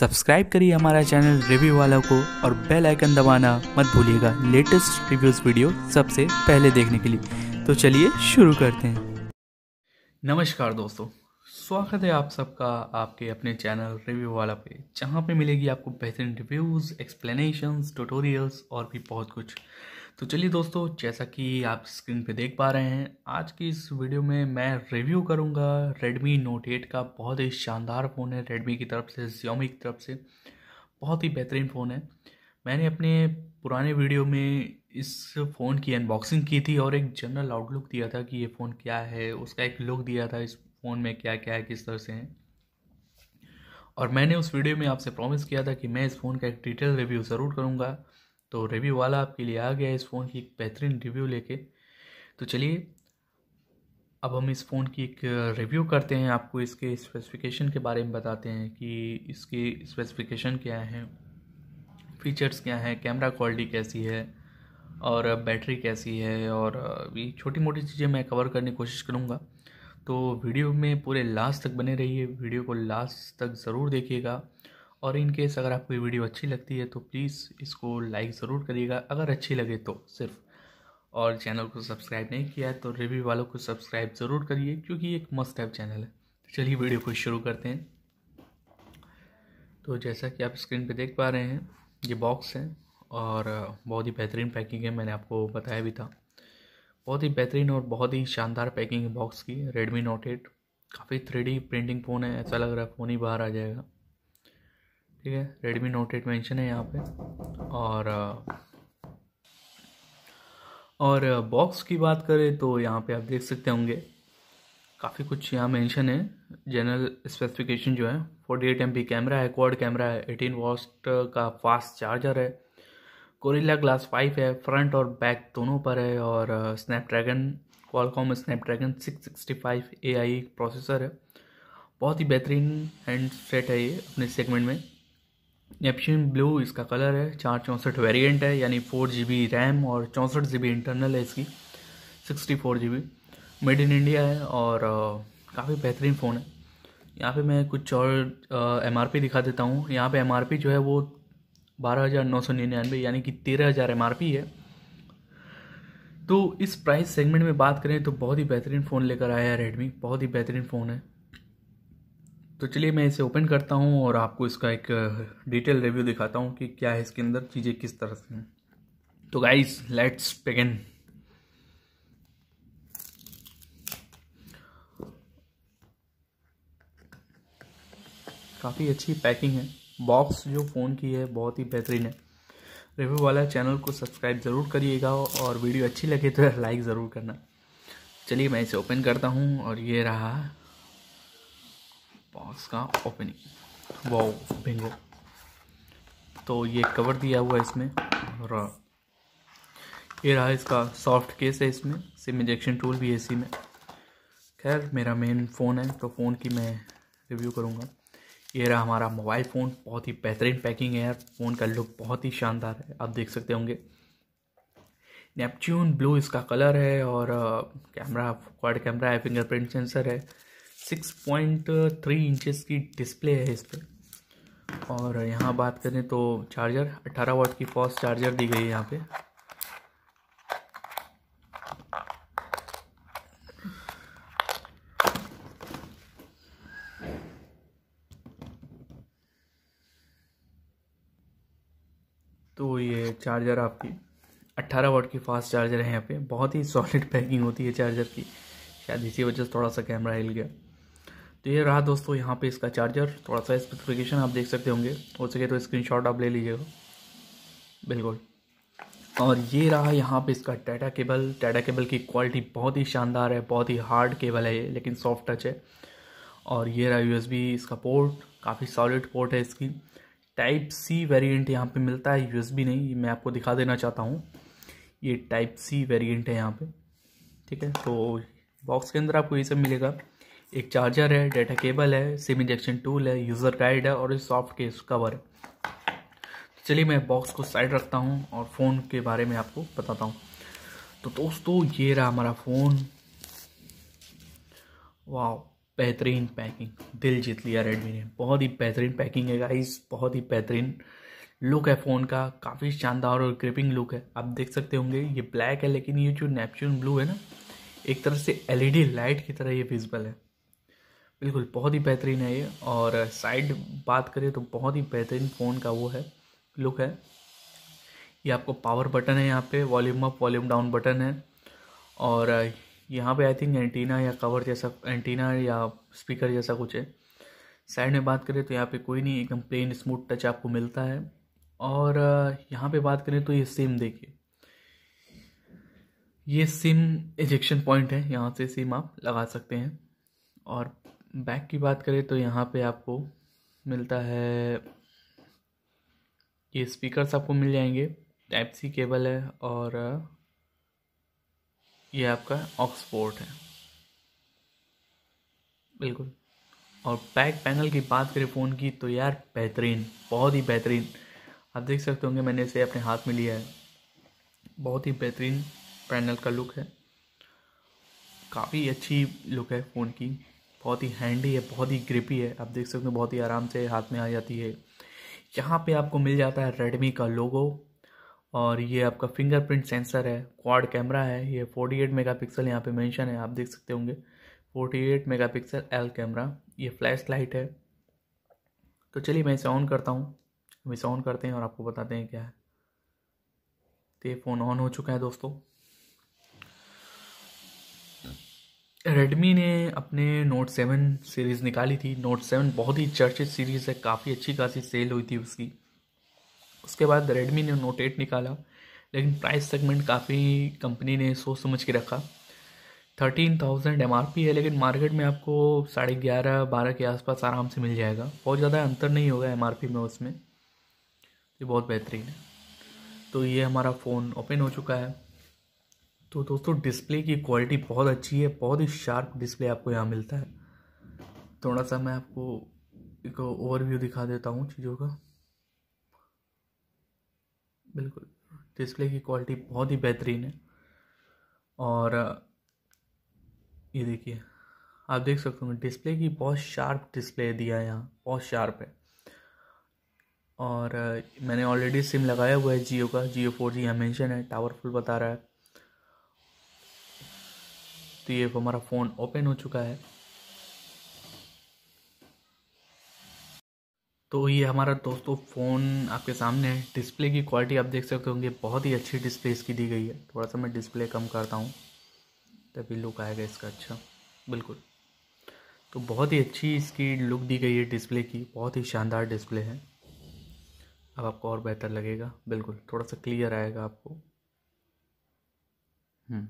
Subscribe करिए हमारा channel review वाला को और बेल आइकन दबाना मत भूलिएगा। लेटेस्ट रिव्यूज़ वीडियो सबसे पहले देखने के लिए। तो चलिए शुरू करते हैं। नमस्कार दोस्तों, स्वागत है आप सबका आपके अपने चैनल रिव्यू वाला पे, जहाँ पे मिलेगी आपको बेहतरीन रिव्यूज़ एक्सप्लेनेशंस ट्यूटोरियल्स और भी बहुत कुछ। तो चलिए दोस्तों, जैसा कि आप स्क्रीन पे देख पा रहे हैं, आज की इस वीडियो में मैं रिव्यू करूँगा Redmi Note 8 का बहुत ही शानदार फ़ोन है, Redmi की तरफ़ से, Xiaomi की तरफ़ से। बहुत ही बेहतरीन फ़ोन है। मैंने अपने पुराने वीडियो में इस फ़ोन की अनबॉक्सिंग की थी और एक जनरल आउटलुक दिया था कि ये फ़ोन क्या है, उसका एक लुक दिया था, इस फ़ोन में क्या क्या है, किस तरह से है। और मैंने उस वीडियो में आपसे प्रॉमिस किया था कि मैं इस फ़ोन का एक डिटेल रिव्यू ज़रूर करूँगा। तो रिव्यू वाला आपके लिए आ गया इस फ़ोन की एक बेहतरीन रिव्यू लेके। तो चलिए, अब हम इस फ़ोन की एक रिव्यू करते हैं। आपको इसके स्पेसिफिकेशन के बारे में बताते हैं कि इसके स्पेसिफिकेशन क्या हैं फीचर्स क्या हैं कैमरा क्वालिटी कैसी है और बैटरी कैसी है और ये छोटी मोटी चीज़ें मैं कवर करने की कोशिश करूँगा। तो वीडियो में पूरे लास्ट तक बने रहिए। वीडियो को लास्ट तक ज़रूर देखिएगा। और इन केस अगर आपको ये वीडियो अच्छी लगती है तो प्लीज़ इसको लाइक ज़रूर करिएगा। अगर अच्छी लगे तो सिर्फ़। और चैनल को सब्सक्राइब नहीं किया तो रिव्यू वालों को सब्सक्राइब ज़रूर करिए, क्योंकि एक मस्ट हैव चैनल है। तो चलिए वीडियो को शुरू करते हैं। तो जैसा कि आप स्क्रीन पे देख पा रहे हैं, ये बॉक्स है और बहुत ही बेहतरीन पैकिंग है, मैंने आपको बताया भी था। बहुत ही बेहतरीन और बहुत ही शानदार पैकिंग है बॉक्स की रेडमी नोट एट काफ़ी थ्री प्रिंटिंग फ़ोन है, ऐसा लग रहा है फ़ोन ही बाहर आ जाएगा। ठीक है? रेडमी नोट एट मैंशन है यहाँ पे। और और बॉक्स की बात करें तो यहाँ पे आप देख सकते होंगे, काफ़ी कुछ यहाँ मेंशन है। जनरल स्पेसिफिकेशन जो है फोर्टी एट एम कैमरा है क्वाड कैमरा है एटीन वॉस्ट का फास्ट चार्जर है। कोरिला ग्लास फाइव है फ्रंट और बैक दोनों पर है। और Snapdragon Qualcomm Snapdragon six sixty five A I processor है। बहुत ही बेहतरीन हैंड सेट है ये अपने सेगमेंट में। नेपच्यून ब्लू इसका कलर है, चार चौंसठ वेरियंट है, यानी फोर जी बी रैम और चौंसठ जी बी इंटरनल है इसकी sixty four G B made in India है और काफ़ी बेहतरीन फ़ोन है। यहाँ पे मैं कुछ और एम आर पी दिखा देता हूँ। यहाँ पे एम आर पी जो है वो बारह हज़ार नौ सौ निन्यानवे, यानी कि तेरह हज़ार एम आर पी है। तो इस प्राइस सेगमेंट में बात करें तो बहुत ही बेहतरीन फ़ोन लेकर आया है रेडमी बहुत ही बेहतरीन फ़ोन है। तो चलिए मैं इसे ओपन करता हूँ और आपको इसका एक डिटेल रिव्यू दिखाता हूँ कि क्या है इसके अंदर, चीज़ें किस तरह से हैं। तो गाइस लेट्स बिगिन काफ़ी अच्छी पैकिंग है। बॉक्स जो फ़ोन की है, बहुत ही बेहतरीन है। रिव्यू वाला चैनल को सब्सक्राइब ज़रूर करिएगा और वीडियो अच्छी लगे तो लाइक ज़रूर करना। चलिए मैं इसे ओपन करता हूँ और ये रहा बॉक्स का ओपनिंग वो बिंगो तो ये कवर दिया हुआ है इसमें, और ये रहा इसका सॉफ्ट केस है इसमें सिम इंजेक्शन टूल भी है इसी में. खैर, मेरा मेन फ़ोन है तो फ़ोन की मैं रिव्यू करूँगा. ये रहा हमारा मोबाइल फ़ोन बहुत ही बेहतरीन पैकिंग है यार. फ़ोन का लुक बहुत ही शानदार है, आप देख सकते होंगे. नेपच्यून ब्लू इसका कलर है, और कैमरा क्वाड कैमरा है फिंगरप्रिंट सेंसर है. सिक्स पॉइंट थ्री इंचज़ की डिस्प्ले है इस पर और यहाँ बात करें तो चार्जर, अठारह वाट की फास्ट चार्जर दी गई है यहाँ पे। तो ये चार्जर आपकी 18 वाट की फास्ट चार्जर है यहाँ पे। बहुत ही सॉलिड पैकिंग होती है चार्जर की। शायद इसी वजह से थोड़ा सा कैमरा हिल गया। तो ये रहा दोस्तों यहाँ पे इसका चार्जर थोड़ा सा स्पेसिफिकेशन आप देख सकते होंगे। हो सके तो स्क्रीनशॉट आप ले लीजिएगा। बिल्कुल। और ये रहा यहाँ पे इसका टाटा केबल टाटा केबल की क्वालिटी बहुत ही शानदार है, बहुत ही हार्ड केबल है ये, लेकिन सॉफ्ट टच है। और ये रहा यूएसबी इसका पोर्ट काफ़ी सॉलिड पोर्ट है इसकी। टाइप सी वेरिएंट यहाँ पे मिलता है यूएसबी नहीं मैं आपको दिखा देना चाहता हूँ। ये टाइप सी वेरिएंट है यहाँ पे। ठीक है तो बॉक्स के अंदर आपको ये सब मिलेगा। एक चार्जर है डेटा केबल है सिम इंजेक्शन टूल है यूज़र गाइड है और सॉफ्ट केस कवर है। चलिए मैं बॉक्स को साइड रखता हूँ और फ़ोन के बारे में आपको बताता हूँ। तो दोस्तों, ये रहा हमारा फ़ोन वाह बेहतरीन पैकिंग दिल जीत लिया रेडमी ने। बहुत ही बेहतरीन पैकिंग है गाइस बहुत ही बेहतरीन लुक है फ़ोन का। काफ़ी शानदार और ग्रिपिंग लुक है। आप देख सकते होंगे, ये ब्लैक है, लेकिन ये जो नेपच्यून ब्लू है ना, एक तरह से एलईडी लाइट की तरह ये विजिबल है। बिल्कुल, बहुत ही बेहतरीन है ये। और साइड बात करें तो बहुत ही बेहतरीन फ़ोन का वो है लुक है। ये आपको पावर बटन है यहाँ पे volume up volume down button है। और यहाँ पे आई थिंक एंटीना या कवर जैसा एंटीना या स्पीकर जैसा कुछ है। साइड में बात करें तो यहाँ पे कोई नहीं, एकदम प्लेन स्मूथ टच आपको मिलता है। और यहाँ पे बात करें तो ये सिम देखिए। ये सिम इजेक्शन पॉइंट है, यहाँ से सिम आप लगा सकते हैं। और बैक की बात करें तो यहाँ पे आपको मिलता है, ये स्पीकर्स आपको मिल जाएँगे। टाइप सी केबल है और, ये आपका ऑक्सपोर्ट है। बिल्कुल। और बैक पैनल की बात करें फ़ोन की तो यार बेहतरीन, बहुत ही बेहतरीन। आप देख सकते होंगे मैंने इसे अपने हाथ में लिया है। बहुत ही बेहतरीन पैनल का लुक है। काफ़ी अच्छी लुक है फ़ोन की। बहुत ही हैंडी है, बहुत ही ग्रिपी है। आप देख सकते हो, बहुत ही आराम से हाथ में आ जाती है। यहाँ पे आपको मिल जाता है रेडमी का लोगो और ये आपका फिंगरप्रिंट सेंसर है क्वाड कैमरा है। ये 48 मेगापिक्सल यहाँ पे मेंशन है, आप देख सकते होंगे। 48 मेगापिक्सल एल कैमरा ये फ्लैश लाइट है। तो चलिए मैं इसे ऑन करता हूँ। हम इसे ऑन करते हैं और आपको बताते हैं क्या है। तो ये फ़ोन ऑन हो चुका है दोस्तों। रेडमी ने अपने नोट सेवन सीरीज़ निकाली थी। नोट सेवन बहुत ही चर्चित सीरीज़ है। काफ़ी अच्छी खासी सेल हुई थी उसकी। उसके बाद रेडमी ने नोट एट निकाला, लेकिन प्राइस सेगमेंट काफ़ी कंपनी ने सोच समझ के रखा। थर्टीन थाउज़ेंड एम है, लेकिन मार्केट में आपको साढ़े ग्यारह, बारह के आसपास आराम से मिल जाएगा। बहुत ज़्यादा अंतर नहीं होगा एमआरपी में उसमें। ये बहुत बेहतरीन है। तो ये हमारा फ़ोन ओपन हो चुका है। तो दोस्तों डिस्प्ले की क्वालिटी बहुत अच्छी है, बहुत ही शार्प डिस्प्ले आपको यहाँ मिलता है। थोड़ा सा मैं आपको एक ओवरव्यू दिखा देता हूँ चीज़ों का। बिल्कुल डिस्प्ले की क्वालिटी बहुत ही बेहतरीन है। और, ये देखिए, आप देख सकते हो डिस्प्ले की बहुत शार्प डिस्प्ले दिया है यहाँ, बहुत शार्प है। और, मैंने ऑलरेडी सिम लगाया हुआ है जियो का, जियो फोर जी यहाँ मेंशन है टावर फुल बता रहा है। तो ये हमारा फ़ोन ओपन हो चुका है। तो ये हमारा दोस्तों फ़ोन आपके सामने है। डिस्प्ले की क्वालिटी आप देख सकते होंगे, बहुत ही अच्छी डिस्प्ले इसकी दी गई है। थोड़ा सा मैं डिस्प्ले कम करता हूँ, तभी लुक आएगा इसका। अच्छा बिल्कुल। तो बहुत ही अच्छी इसकी लुक दी गई है डिस्प्ले की, बहुत ही शानदार डिस्प्ले है। अब आपको और बेहतर लगेगा, बिल्कुल। थोड़ा सा क्लियर आएगा आपको। हम्म।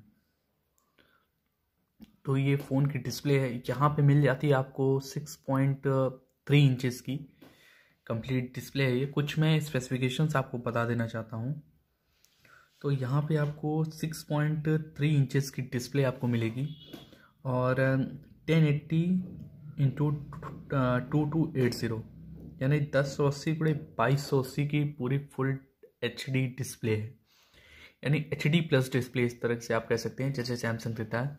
तो ये फ़ोन की डिस्प्ले है, यहाँ पे मिल जाती है आपको सिक्स पॉइंट थ्री इंचज़ की कंप्लीट डिस्प्ले है ये। कुछ मैं स्पेसिफिकेशंस आपको बता देना चाहता हूँ। तो यहाँ पे आपको सिक्स पॉइंट थ्री इंचज़ की डिस्प्ले आपको मिलेगी और ten eighty into two two eight zero यानी दस सौ अस्सी बड़े बाईस सौ अस्सी की पूरी फुल एच डी डिस्प्ले है। यानी एच डी प्लस डिस्प्ले इस तरह से आप कह सकते हैं, जैसे सैमसंग देता है।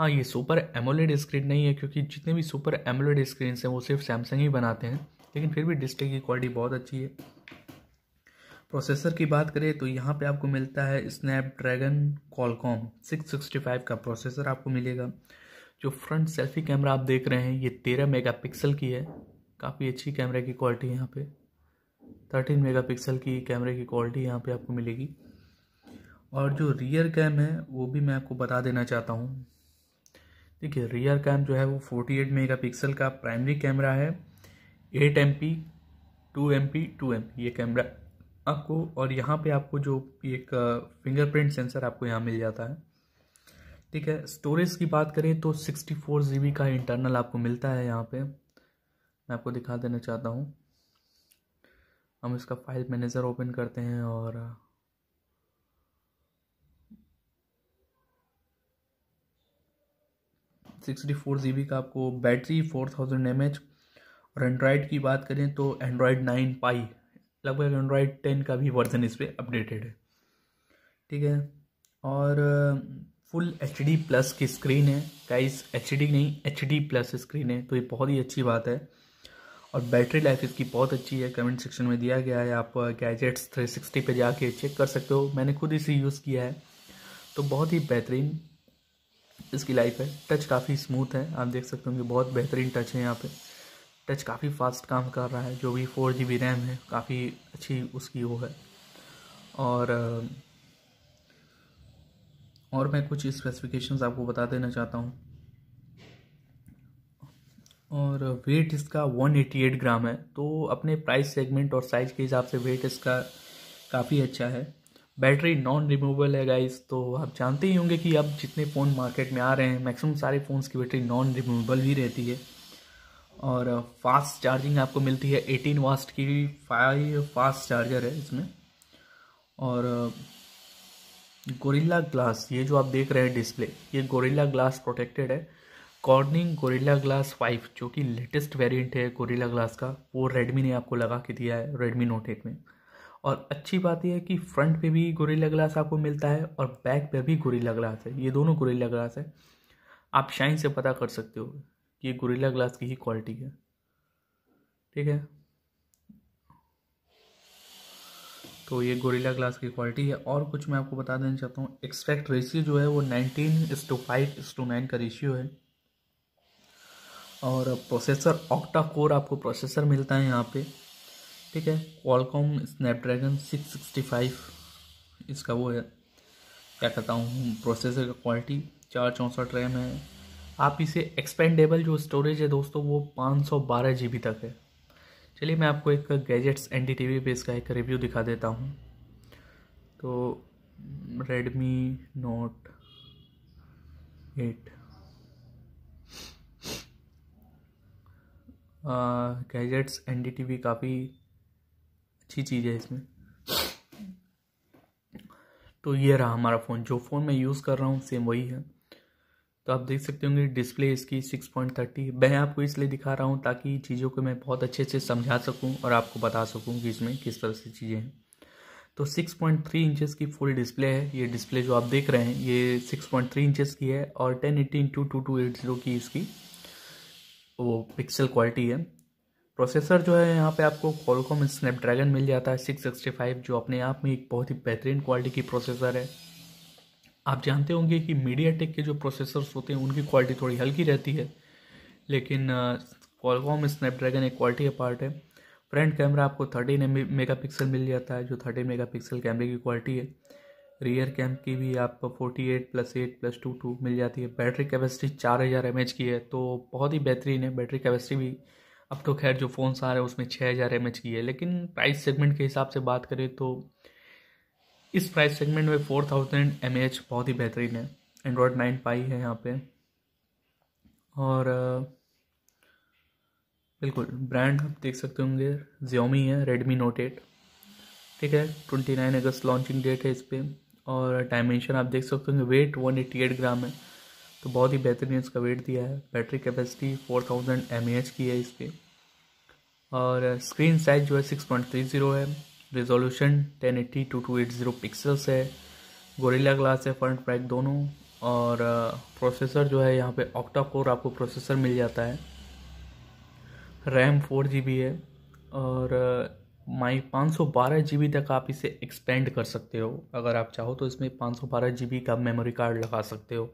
हाँ ये सुपर एमोलेड स्क्रीन नहीं है, क्योंकि जितने भी सुपर एमोलेड स्क्रीन हैं, वो सिर्फ़ सैमसंग ही बनाते हैं। लेकिन फिर भी डिस्प्ले की क्वालिटी बहुत अच्छी है। प्रोसेसर की बात करें तो यहाँ पे आपको मिलता है स्नैपड्रैगन कॉलकॉम 665 का प्रोसेसर आपको मिलेगा। जो फ्रंट सेल्फी कैमरा आप देख रहे हैं, ये तेरह मेगापिक्सल की है। काफ़ी अच्छी कैमरे की क्वालिटी यहाँ पे। थर्टीन मेगापिक्सल की कैमरे की क्वालिटी यहाँ पे आपको मिलेगी। और जो रियर कैम है, वो भी मैं आपको बता देना चाहता हूँ। देखिए रियर कैम जो है वो 48 मेगापिक्सल का प्राइमरी कैमरा है। Eight M P two M P two M P ये कैमरा आपको और यहाँ पे आपको जो एक फिंगरप्रिंट सेंसर आपको यहाँ मिल जाता है। ठीक है स्टोरेज की बात करें तो सिक्सटी फोर जी बी का इंटरनल आपको मिलता है यहाँ पे। मैं आपको दिखा देना चाहता हूँ। हम इसका फ़ाइल मैनेजर ओपन करते हैं और सिक्सटी फोर जी बी का आपको battery, four thousand M H और एंड्रॉयड की बात करें तो एंड्रॉयड नाइन पाई, लगभग एंड्रॉयड टेन का भी वर्जन इस पर अपडेटेड है। ठीक है? और फुल एच डी प्लस की स्क्रीन है। गाइस एच डी नहीं एच डी प्लस स्क्रीन है तो ये बहुत ही अच्छी बात है। और बैटरी लाइफ इसकी बहुत अच्छी है। कमेंट सेक्शन में दिया गया है, आप गैजेट्स थ्री सिक्सटी पे जाके चेक कर सकते हो। मैंने खुद इसे यूज़ किया है तो बहुत ही बेहतरीन। इसकी लाइफ है। टच काफ़ी स्मूथ है। आप देख सकते हो कि बहुत बेहतरीन टच है यहाँ पे। टच काफ़ी फास्ट काम कर रहा है। जो भी फोर जी रैम है, काफ़ी अच्छी उसकी वो है। और और मैं कुछ स्पेसिफिकेशंस आपको बता देना चाहता हूँ। और वेट इसका 188 ग्राम है। तो अपने प्राइस सेगमेंट और साइज़ के हिसाब से वेट इसका काफ़ी अच्छा है। बैटरी नॉन रिमूवेबल है गाइस तो आप जानते ही होंगे कि अब जितने फ़ोन मार्केट में आ रहे हैं मैक्सिमम सारे फ़ोन्स की बैटरी नॉन रिमूवेबल ही रहती है। और फास्ट चार्जिंग आपको मिलती है 18 वास्ट की फाइव फास्ट चार्जर है इसमें। और गोरिल्ला ग्लास ये जो आप देख रहे हैं डिस्प्ले ये गोरिल्ला ग्लास प्रोटेक्टेड है। कॉर्निंग गोरिल्ला ग्लास फाइव जो कि लेटेस्ट वेरिएंट है गोरिल्ला ग्लास का, वो रेडमी ने आपको लगा के दिया है रेडमी नोट एट में। और अच्छी बात यह है कि फ्रंट पे भी गोरिल्ला ग्लास आपको मिलता है और बैक पे भी गोरिल्ला ग्लास है। ये दोनों गोरिल्ला ग्लास है। आप शाइन से पता कर सकते हो कि ये गोरिल्ला ग्लास की ही क्वालिटी है। ठीक है? तो ये गोरिल्ला ग्लास की क्वालिटी है। और कुछ मैं आपको बता देना चाहता हूँ। एक्सपेक्ट रेशियो जो है वो nineteen is to five is to nine का रेशियो है। और प्रोसेसर ऑक्टा कोर आपको प्रोसेसर मिलता है यहाँ पे। ठीक है? Qualcomm Snapdragon six sixty five इसका वो है, क्या कहता हूँ प्रोसेसर का क्वालिटी चार चौंसठ रैम है। आप इसे एक्सपेंडेबल जो स्टोरेज है दोस्तों, वो पाँच सौ बारह जी बी तक है। चलिए मैं आपको एक gadgets N D T V पे इसका एक रिव्यू दिखा देता हूँ। तो Redmi Note eight gadgets N D T V काफ़ी अच्छी चीज़ है इसमें। तो ये रहा हमारा फ़ोन, जो फ़ोन मैं यूज़ कर रहा हूँ, सेम वही है। तो आप देख सकते होंगे, डिस्प्ले इसकी सिक्स पॉइंट थर्टी मैं आपको इसलिए दिखा रहा हूँ ताकि चीज़ों को मैं बहुत अच्छे से समझा सकूँ और आपको बता सकूँ कि इसमें किस तरह से चीज़ें हैं। तो सिक्स पॉइंट थ्री इंचज़ की फुल डिस्प्ले है। ये डिस्प्ले जो आप देख रहे हैं, ये सिक्स पॉइंट थ्री इंचज़ की है और ten eighty into two two eight zero की इसकी वो पिक्सल क्वालिटी है। प्रोसेसर जो है, यहाँ पे आपको कॉलकॉम स्नैपड्रैगन मिल जाता है सिक्स सिक्सटी फाइव जो अपने आप में एक बहुत ही बेहतरीन क्वालिटी की प्रोसेसर है। आप जानते होंगे कि मीडिया टेक के जो प्रोसेसर्स होते हैं, उनकी क्वालिटी थोड़ी हल्की रहती है, लेकिन कॉलकॉम स्नैपड्रैगन एक क्वालिटी का पार्ट है। फ्रंट कैमरा आपको थर्टीन मेगा पिक्सल मिल जाता है, जो थर्टीन मेगा पिक्सल कैमरे की क्वालिटी है। रियर कैम की भी आपको forty eight plus eight plus two two मिल जाती है। बैटरी कैपेसिटी चार हज़ार एम की है तो बहुत ही बेहतरीन है। बैटरी कैपेसिटी भी अब तो खैर जो फ़ोन्स आ रहे हैं, उसमें छः हज़ार एम की है, लेकिन प्राइस सेगमेंट के हिसाब से बात करें तो इस प्राइस सेगमेंट में फोर थाउज़ेंड एम बहुत ही बेहतरीन है। एंड्रॉयड नाइन पाई है यहाँ पे। और बिल्कुल ब्रांड आप देख सकते होंगे जियोमी है रेडमी नोट एट ठीक है twenty nine August launching date है इस पर और डायमेंशन आप देख सकते होंगे weight one eighty eight gram है। तो बहुत ही बेहतरीन इसका वेट दिया है। Battery capacity four thousand M की है इस पर और स्क्रीन साइज़ जो है सिक्स पॉइंट थ्री ज़ीरो है। Resolution ten eighty two two eight zero pixels है। गोरिल्ला ग्लास है फ्रंट बैक दोनों। और प्रोसेसर जो है यहाँ पे ऑक्टा कोर आपको प्रोसेसर मिल जाता है। रैम फोर जी है। और माई पाँच सौ बारह जी तक आप इसे एक्सपेंड कर सकते हो। अगर आप चाहो तो इसमें पाँच सौ बारह जी का मेमोरी कार्ड लगा सकते हो।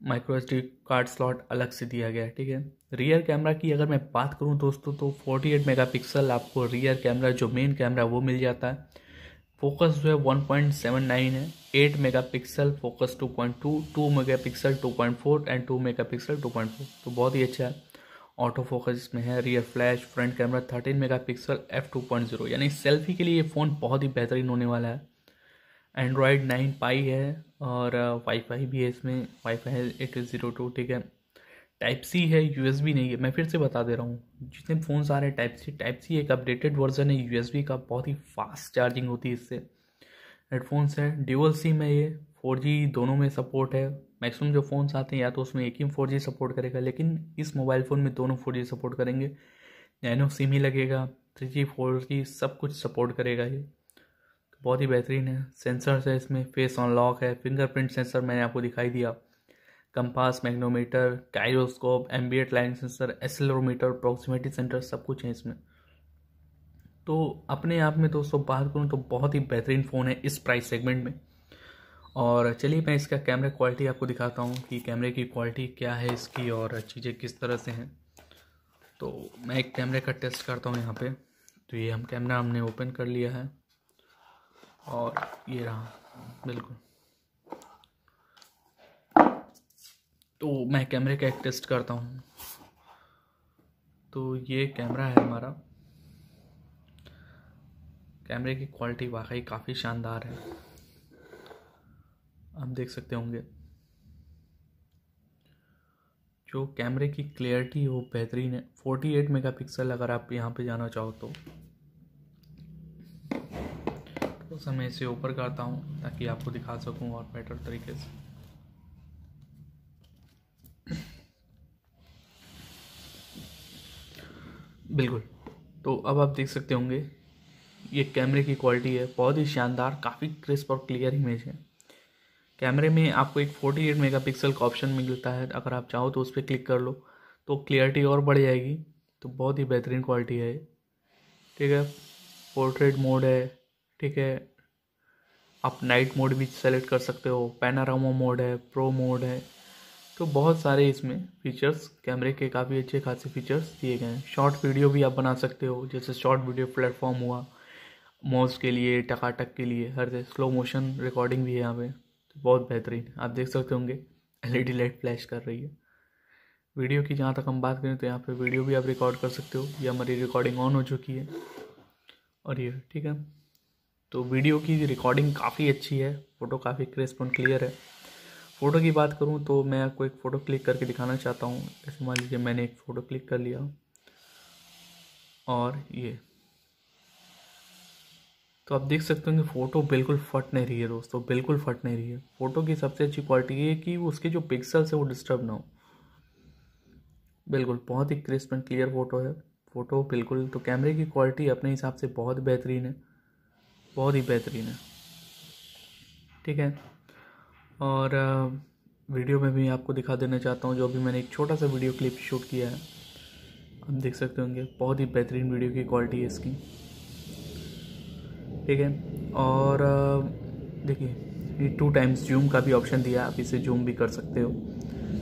माइक्रो एसडी कार्ड स्लॉट अलग से दिया गया है, ठीक है? रियर कैमरा की अगर मैं बात करूँ दोस्तों तो 48 मेगापिक्सल आपको रियर कैमरा जो मेन कैमरा वो मिल जाता है। फोकस जो है 1.79 है। 8 megapixel focus 2.2 2 megapixel 2.4 and 2 megapixel 2.4 तो बहुत ही अच्छा है। ऑटो फोकस इसमें है rear flash front camera 13 megapixel F 2.0 यानी सेल्फी के लिए ये फ़ोन बहुत ही बेहतरीन होने वाला है। एंड्रॉयड नाइन पाई है और वाईफाई भी है इसमें। वाईफाई है एट ज़ीरो टू ठीक है। टाइप सी है यूएसबी नहीं है। मैं फिर से बता दे रहा हूँ। जितने फ़ोन्स आ रहे हैं टाइप सी टाइप सी एक अपडेटेड वर्जन है यूएसबी का। बहुत ही फास्ट चार्जिंग होती है इससे। हेडफोन्स है ड्यूअल सिम है ये। फोर जी दोनों में सपोर्ट है। मैक्सिमम जो फ़ोन्स आते हैं, या तो उसमें एक ही फोर जी सपोर्ट करेगा, लेकिन इस मोबाइल फ़ोन में दोनों फोर जी सपोर्ट करेंगे। नैनो सिम ही लगेगा थ्री जी फोर जी सब कुछ सपोर्ट करेगा ये। बहुत ही बेहतरीन है। सेंसर्स है इसमें फेस अनलॉक है, फिंगरप्रिंट सेंसर मैंने आपको दिखाई दिया। Compass, magnetometer gyroscope ambient light sensor accelerometer proximity sensor, सब कुछ है इसमें। तो अपने आप में दोस्तों, बात करूँ तो बहुत ही बेहतरीन फ़ोन है इस प्राइस सेगमेंट में। और चलिए मैं इसका कैमरा क्वालिटी आपको दिखाता हूँ कि कैमरे की क्वालिटी क्या है इसकी और चीज़ें किस तरह से हैं। तो मैं एक कैमरे का टेस्ट करता हूँ यहाँ पे। तो ये हम कैमरा हमने ओपन कर लिया है। और ये रहा, बिल्कुल। तो मैं कैमरे का एक टेस्ट करता हूँ। तो ये कैमरा है हमारा। कैमरे की क्वालिटी वाकई काफ़ी शानदार है। आप देख सकते होंगे। जो कैमरे की क्लियरिटी है बेहतरीन है। 48 मेगापिक्सल अगर आप यहाँ पे जाना चाहो तो। तो समय इसे ऊपर करता हूँ ताकि आपको दिखा सकूँ और बेटर तरीके से। बिल्कुल। तो अब आप देख सकते होंगे, ये कैमरे की क्वालिटी है, बहुत ही शानदार, काफ़ी क्रिस्प और क्लियर इमेज है। कैमरे में आपको एक 48 मेगापिक्सल का ऑप्शन मिलता है, अगर आप चाहो तो उस पर क्लिक कर लो तो क्लियरिटी और बढ़ जाएगी तो बहुत ही बेहतरीन क्वालिटी है ठीक है? पोर्ट्रेट मोड है ठीक है? आप नाइट मोड भी सेलेक्ट कर सकते हो पैनारामा मोड है प्रो मोड है। तो बहुत सारे इसमें फीचर्स कैमरे के काफ़ी अच्छे खासे फीचर्स दिए गए हैं। शॉर्ट वीडियो भी आप बना सकते हो, जैसे शॉर्ट वीडियो प्लेटफॉर्म हुआ मॉस के लिए, टकाटक के लिए, हर जगह स्लो मोशन रिकॉर्डिंग भी है यहाँ पे। तो बहुत बेहतरीन, आप देख सकते होंगे एलईडी लाइट फ्लैश कर रही है। वीडियो की जहाँ तक हम बात करें तो यहाँ पे वीडियो भी आप रिकॉर्ड कर सकते हो, ये हमारी रिकॉर्डिंग ऑन हो चुकी है। और ये, ठीक है? तो वीडियो की रिकॉर्डिंग काफ़ी अच्छी है फ़ोटो काफ़ी क्रिस्प एंड क्लियर है। फ़ोटो की बात करूँ तो मैं आपको एक फ़ोटो क्लिक करके दिखाना चाहता हूँ। जैसे मान लीजिए मैंने एक फ़ोटो क्लिक कर लिया। और ये। तो आप देख सकते हो कि फ़ोटो बिल्कुल फट नहीं रही है दोस्तों, बिल्कुल फट नहीं रही है। फ़ोटो की सबसे अच्छी क्वालिटी ये है कि उसके जो पिक्सल्स है वो डिस्टर्ब ना हो। बिल्कुल, बहुत ही क्रिस्प एंड क्लियर फ़ोटो है। फ़ोटो बिल्कुल तो कैमरे की क्वालिटी अपने हिसाब से बहुत बेहतरीन है। बहुत ही बेहतरीन है। ठीक है? और वीडियो में भी आपको दिखा देना चाहता हूँ, जो अभी मैंने एक छोटा सा वीडियो क्लिप शूट किया है। आप देख सकते होंगे, बहुत ही बेहतरीन वीडियो की क्वालिटी है इसकी। ठीक है? और देखिए, ये टू टाइम्स जूम का भी ऑप्शन दिया आप इसे जूम भी कर सकते हो।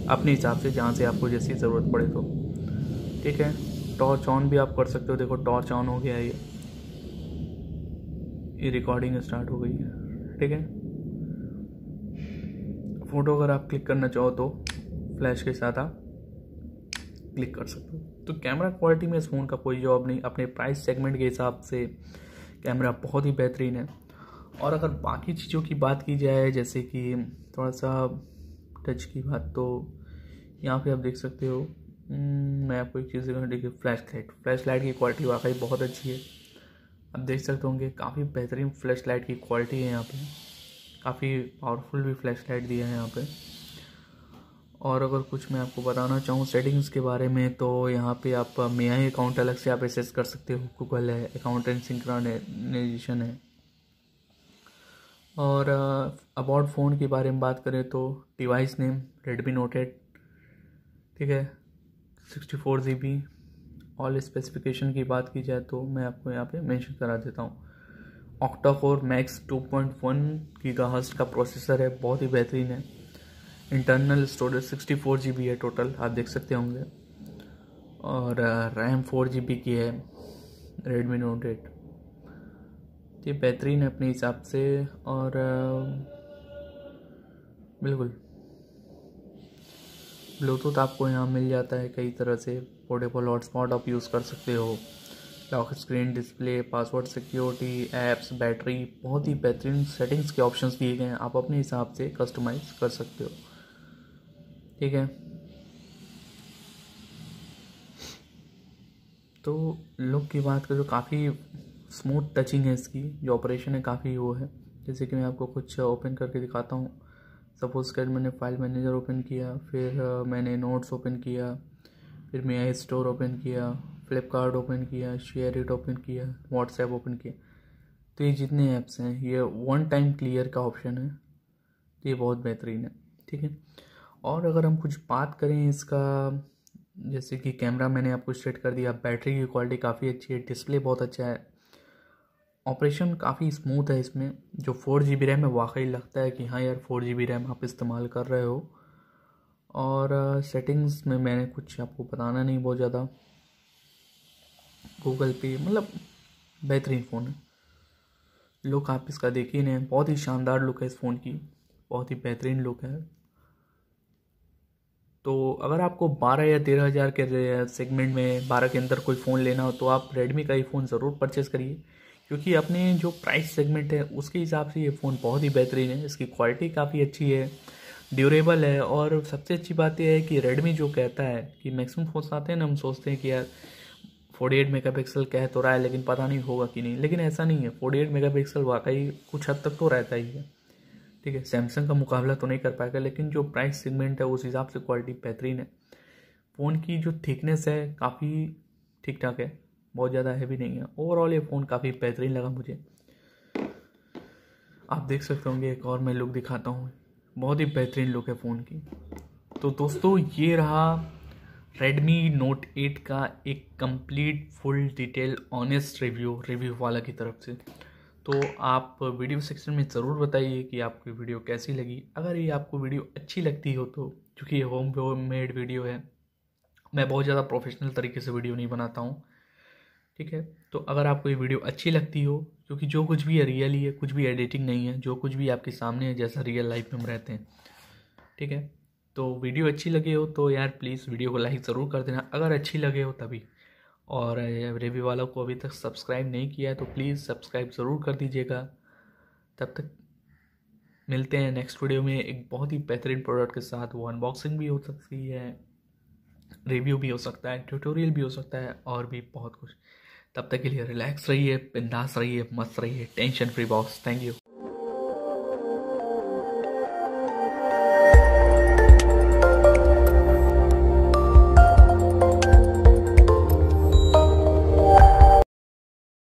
अपने हिसाब से, जहाँ से आपको जैसी ज़रूरत पड़े तो। ठीक है? टॉर्च ऑन भी आप कर सकते हो। देखो टॉर्च ऑन हो गया ये। ये रिकॉर्डिंग स्टार्ट हो गई है ठीक है? फ़ोटो अगर आप क्लिक करना चाहो तो फ्लैश के साथ आप क्लिक कर सकते हो। तो कैमरा क्वालिटी में इस फ़ोन का कोई जॉब नहीं अपने प्राइस सेगमेंट के हिसाब से कैमरा बहुत ही बेहतरीन है। और अगर बाकी चीज़ों की बात की जाए जैसे कि थोड़ा सा टच की बात तो यहाँ पे आप देख सकते हो हम्म, मैं आपको एक चीज़ दिखाऊँ देखिए फ्लैश लाइट फ्लैश लाइट की क्वालिटी वाकई बहुत अच्छी है। आप देख सकते होंगे काफ़ी बेहतरीन फ्लैश लाइट की क्वालिटी है यहाँ पे। काफ़ी पावरफुल भी फ्लैश लाइट दिया है यहाँ पे। और अगर कुछ मैं आपको बताना चाहूँ सेटिंग्स के बारे में तो यहाँ पे आप मे आई अकाउंट अलग से आप एसेस कर सकते हो। गूगल है अकाउंट एंड सिंक्रोनाइजेशन है। और अबाउट फ़ोन के बारे में बात करें तो device name Redmi Note eight ठीक है? Sixty four G B all specification की बात की जाए तो मैं आपको यहाँ पे मेंशन करा देता हूँ। Octa core max two point one की का प्रोसेसर है, बहुत ही बेहतरीन है। Internal storage sixty four G B है टोटल आप देख सकते होंगे। और रैम फोर जी बी की है रेडमी नोट एट ये बेहतरीन है अपने हिसाब से और बिल्कुल। ब्लूटूथ आपको यहाँ मिल जाता है कई तरह से। पोर्टेबल हॉटस्पॉट आप यूज़ कर सकते हो। Lock screen display password security apps battery बहुत ही बेहतरीन सेटिंग्स के ऑप्शंस दिए गए हैं। आप अपने हिसाब से कस्टमाइज कर सकते हो। ठीक है? तो लुक की बात करें तो काफ़ी स्मूथ टचिंग है इसकी। जो ऑपरेशन है, काफ़ी वो है। जैसे कि मैं आपको कुछ ओपन करके दिखाता हूँ। सपोज़ कर मैंने फ़ाइल मैनेजर ओपन किया, फिर मैंने नोट्स ओपन किया, फिर मैं स्टोर ओपन किया फ्लिपकार्ट ओपन किया शेयर इट ओपन किया व्हाट्सएप ओपन किया। तो ये जितने ऐप्स हैं, ये वन टाइम क्लियर का ऑप्शन है। तो ये बहुत बेहतरीन है, ठीक है? और अगर हम कुछ बात करें इसका, जैसे कि कैमरा मैंने आपको सेट कर दिया बैटरी की क्वालिटी काफ़ी अच्छी है डिस्प्ले बहुत अच्छा है। ऑपरेशन काफ़ी स्मूथ है इसमें। जो फोर जी बी रैम है, वाकई लगता है कि हाँ यार, फोर जी बी रैम आप इस्तेमाल कर रहे हो। और सेटिंग्स में मैंने कुछ आपको बताना नहीं बहुत ज़्यादा। गूगल पे मतलब बेहतरीन फ़ोन है। लुक आप इसका देखिए नहीं बहुत ही शानदार लुक है इस फ़ोन की। बहुत ही बेहतरीन लुक है। तो अगर आपको बारह या तेरह हज़ार के सेगमेंट में, बारह के अंदर कोई फ़ोन लेना हो तो आप रेडमी का ही फ़ोन ज़रूर परचेज़ करिए। क्योंकि अपने जो प्राइस सेगमेंट है, उसके हिसाब से ये फ़ोन बहुत ही बेहतरीन है। इसकी क्वालिटी काफ़ी अच्छी है ड्यूरेबल है और सबसे अच्छी बात यह है कि रेडमी जो कहता है कि मैक्सिमम फ़ोन्स आते हैं ना, हम सोचते हैं कि यार फोर्टी एट मेगा पिक्सल कह तो रहा है, लेकिन पता नहीं होगा कि नहीं। लेकिन ऐसा नहीं है। फोर्टी एट मेगा पिक्सल वाकई कुछ हद तक तो रहता ही है। ठीक है सैमसंग का मुकाबला तो नहीं कर पाएगा, लेकिन जो प्राइस सेगमेंट है, उस हिसाब से क्वालिटी बेहतरीन है। फ़ोन की जो थिकनेस है, काफ़ी ठीक ठाक है। बहुत ज़्यादा हैवी नहीं है। ओवरऑल ये फ़ोन काफ़ी बेहतरीन लगा मुझे। आप देख सकते होंगे, एक और मैं लुक दिखाता हूँ। बहुत ही बेहतरीन लुक है फ़ोन की। तो दोस्तों, ये रहा रेडमी नोट 8 का एक complete full detail honest review review वाला की तरफ़ से। तो आप वीडियो सेक्शन में ज़रूर बताइए कि आपको वीडियो कैसी लगी। अगर ये आपको वीडियो अच्छी लगती हो तो क्योंकि ये होम मेड वीडियो है, मैं बहुत ज़्यादा प्रोफेशनल तरीके से वीडियो नहीं बनाता हूँ। ठीक है? तो अगर आपको ये वीडियो अच्छी लगती हो, क्योंकि जो कुछ भी है रियल ही है कुछ भी एडिटिंग नहीं है, जो कुछ भी आपके सामने है, जैसा रियल लाइफ में हम रहते हैं, ठीक है? तो वीडियो अच्छी लगे हो तो यार प्लीज़ वीडियो को लाइक ज़रूर कर देना। अगर अच्छी लगे हो तभी। और रेव्यू वालों को अभी तक सब्सक्राइब नहीं किया है तो प्लीज़ सब्सक्राइब ज़रूर कर दीजिएगा। तब तक मिलते हैं नेक्स्ट वीडियो में। एक बहुत ही बेहतरीन प्रोडक्ट के साथ वो अनबॉक्सिंग भी हो सकती है रिव्यू भी हो सकता है ट्यूटोरियल भी हो सकता है, और भी बहुत कुछ। तब तक के लिए रिलैक्स रहिए, बिंदास रहिए, मस्त रहिए tension free box thank you